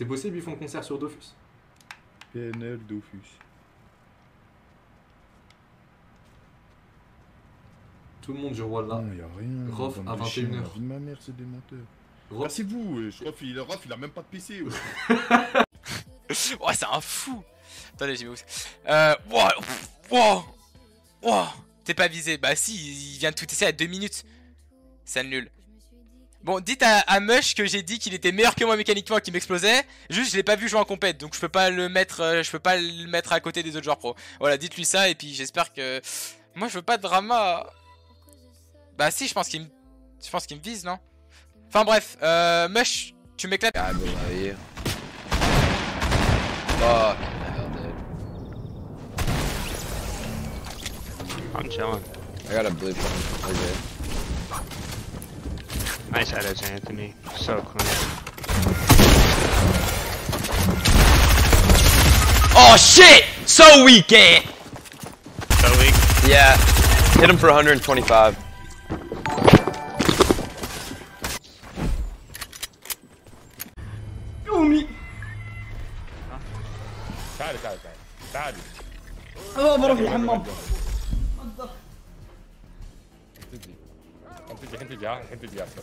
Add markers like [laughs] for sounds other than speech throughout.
C'est possible, ils font concert sur Dofus. PNL Dofus. Tout le monde du roi là. Non, y a rien. Rof à de chiens, 21 la heures. vie de ma mère, c'est des menteurs. Rof- Merci vous, wesh. Rof, il, Rof, il a même pas de PC. wesh. Oh, c'est un fou Attendez, j'y vais où Euh. Wow Wow Wow T'es pas visé Bah si, il vient de tout essayer à 2 minutes. C'est nul. Bon, dites à, à Mush que j'ai dit qu'il était meilleur que moi mécaniquement, qu'il m'explosait. Juste, je l'ai pas vu jouer en compète, donc je peux pas le mettre, euh, je peux pas le mettre à côté des autres joueurs pro. Voilà, dites-lui ça et puis j'espère que. Moi, je veux pas de drama. Bah si, je pense qu'il me, je pense qu'il me vise, non? Enfin bref, euh, Mush, tu m'éclates. I believe you. Fuck hell, dude. I'm chilling. I got a blue. Nice edits, Anthony. So clean. Oh shit! So weak, Ant! So weak. Yeah. Hit him for 125. تعالي تعالي تعالي تعالي اه بروح الحمام تجي تجي حين تجي ها حين تجي هسه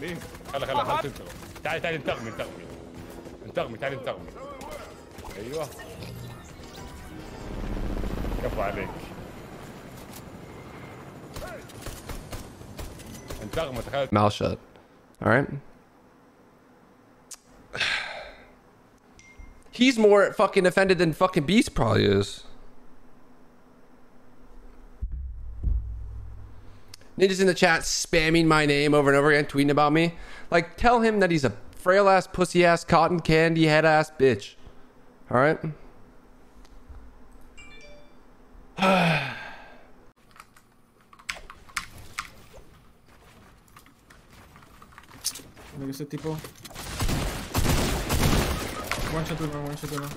مين؟ خلا خلا خلا تنتغم تعالي تعالي انتغمي انتغمي انتغمي تعالي انتغمي ايوه كفو عليك انتغمي تخيل Mouth shut. All right. He's more fucking offended than fucking Beast probably is. Ninjas in the chat spamming my name over and over again, tweeting about me. Like, tell him that he's a frail ass, pussy ass, cotton candy head ass bitch. All right. [sighs] Mira ese tipo. One shot uno, one shot uno.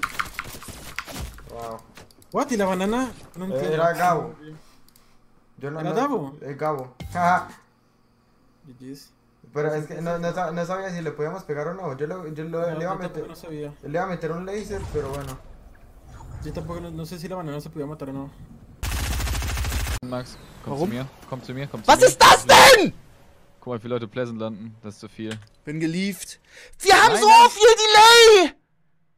Wow. What? ¿Y la banana? No eh, entiendo. Era Gabo. Yo no, ¿Era no- Gabo? Es Gabo. Jaja. GG's. Pero es que no, no, no sabía si le podíamos pegar o no. Yo, lo- yo lo- No, le, iba a meter, sabía. le iba a meter un laser, pero bueno. Yo tampoco no, no sé si la banana se podía matar o no. Max, komm Warum? zu mir, komm zu mir, komm zu Was mir. ist das denn? Guck mal, wie viele Leute Pleasant landen, das ist zu viel. Bin gelieft. Wir haben Nein, so viel Delay!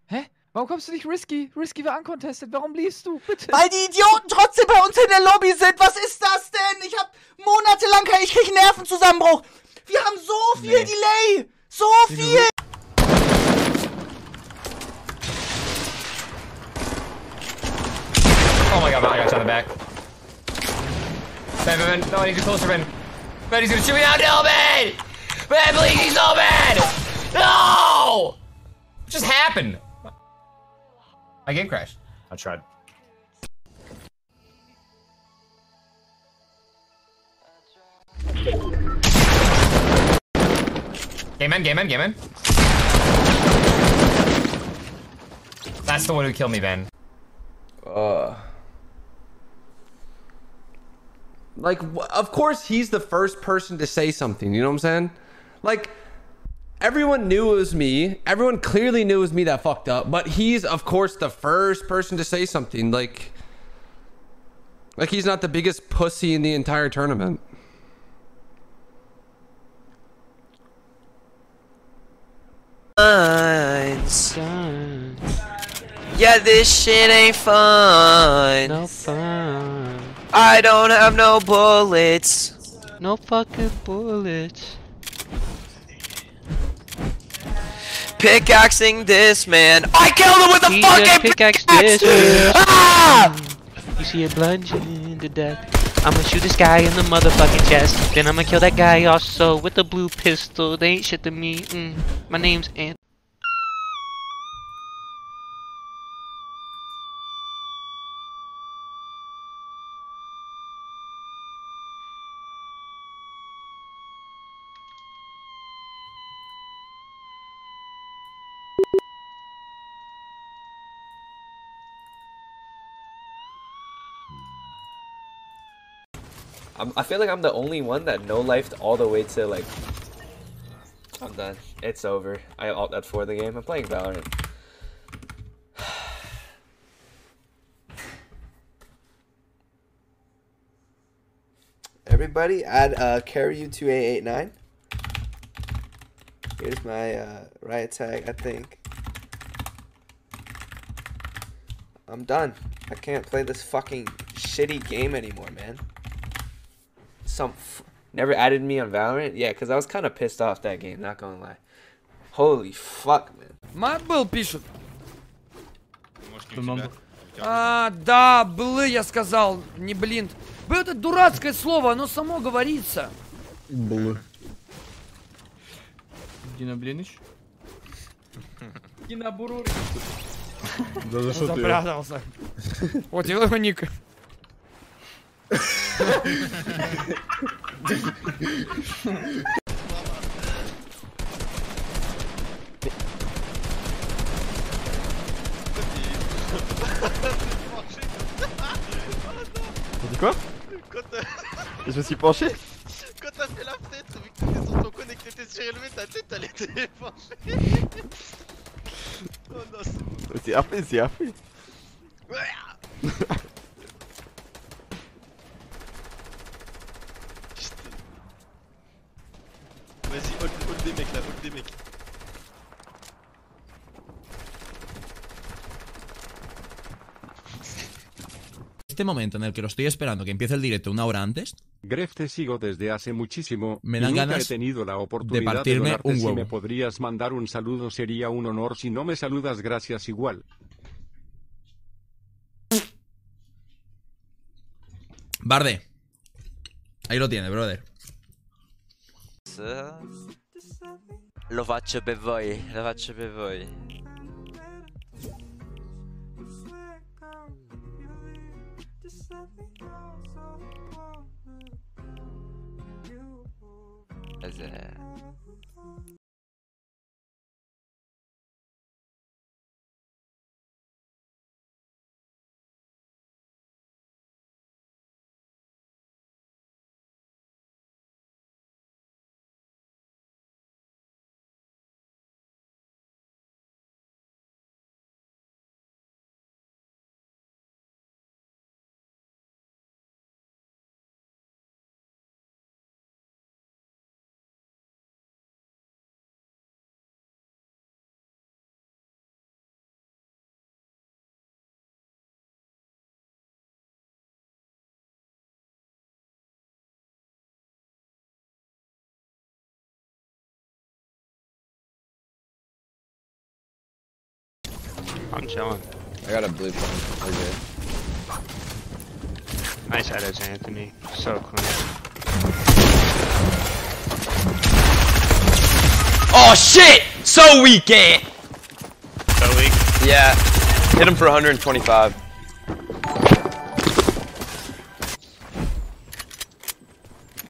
Hä? Warum kommst du nicht Risky? Risky war uncontested, warum liefst du? Bitte. Weil die Idioten trotzdem bei uns in der Lobby sind. Was ist das denn? Ich hab monatelang kein, ich krieg einen Nervenzusammenbruch. Wir haben so viel Nee. Delay. So viel. Oh my god, I got shot in the back. Ben, Ben, Ben, no, I need to closer, Ben. Ben, he's gonna shoot me down, no, Ben! Ben, please, he's so bad! No! What just happened? My game crashed. I tried. Game in, game in, game in. That's the one who killed me, Ben. Uh. Like, of course, he's the first person to say something. You know what I'm saying? Like, everyone knew it was me. Everyone clearly knew it was me that fucked up. But he's, of course, the first person to say something. Like, like he's not the biggest pussy in the entire tournament. Son, Yeah, this shit ain't fun. no fun. I don't have no bullets. No fucking bullets. Pickaxing this man. I killed him with a He fucking pickaxe! Ah! You see it plunging to death. I'ma shoot this guy in the motherfucking chest. Then I'ma kill that guy also with the blue pistol. They ain't shit to me. Mm. My name's Ant. I'm, I feel like I'm the only one that no lifed all the way to like. I'm done. It's over. I alt F4 the game. I'm playing Valorant. [sighs] Everybody, add uh, carry you to A89. Here's my uh, riot tag, I think. I'm done. I can't play this fucking shitty game anymore, man. Some f- never added me on Valorant. Yeah, cause I was kind of pissed off that game. Not gonna lie. Holy fuck, man. Марбл пишут. А, да, блы, я сказал, не блин. Блин, это дурацкое слово, оно само говорится. Блы. Дина Блинич. Дина Бурур. Да за что ты? Запрятался. Вот его ник. [laughs] T'as dit quoi Je me suis penché Quand t'as fait la fenêtre, vu que t'étais sur ton cône et que t'étais surélevé, ta tête elle était penchée. [laughs] oh non, c'est bon. C'est c'est. [laughs] des mecs là, des mecs. Este momento en el que lo estoy esperando, que empiece el directo una hora antes, Gref te sigo desde hace muchísimo. Me y dan nunca ganas he tenido la de oportunidad partirme donarte. un Si huevo. me podrías mandar un saludo sería un honor. Si no me saludas, gracias igual. Barde. Ahí lo tiene, brother. Lo faccio per voi, lo faccio per voi. Esatto. I'm chilling. I got a blue phone. We're good. Nice edits, Anthony. So clean. Oh shit! So weak, eh? So weak. Yeah. Hit him for 125.